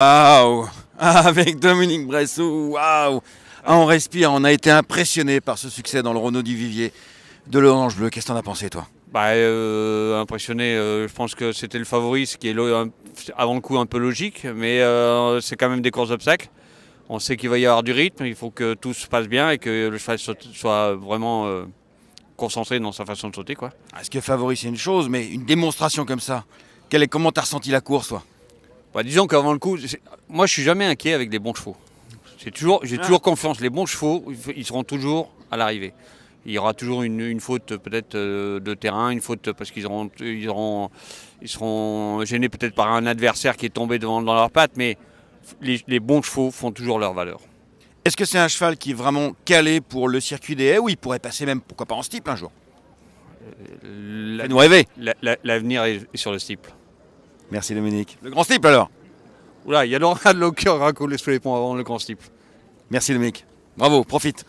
Waouh Avec Dominique Bressot, waouh ah, On respire, on a été impressionné par ce succès dans le Renault du Vivier de l'Orange Bleu. Qu'est-ce que t'en as pensé, toi? Bah, euh, Impressionné, euh, je pense que c'était le favori, ce qui est avant le coup un peu logique, mais euh, c'est quand même des courses d'obstacles. On sait qu'il va y avoir du rythme, il faut que tout se passe bien et que le cheval soit vraiment concentré dans sa façon de sauter. Quoi. Est-ce que favori, c'est une chose, mais une démonstration comme ça, est, comment t'as ressenti la course, toi? Bah, disons qu'avant le coup, moi je suis jamais inquiet avec des bons chevaux. J'ai toujours, j'ai ah. toujours confiance. Les bons chevaux, ils seront toujours à l'arrivée. Il y aura toujours une, faute peut-être euh, de terrain, une faute parce qu'ils auront, ils auront, ils seront gênés peut-être par un adversaire qui est tombé devant, dans leurs pattes, mais les, bons chevaux font toujours leur valeur. Est-ce que c'est un cheval qui est vraiment calé pour le circuit des haies ou il pourrait passer même, pourquoi pas en steeple un jour? Euh, nous rêver. L'avenir est sur le steeple. Merci Dominique. Le grand slip alors Oula, il y a de l'eau qui aura coulé sous les ponts avant le grand slip. Merci Dominique. Bravo, profite.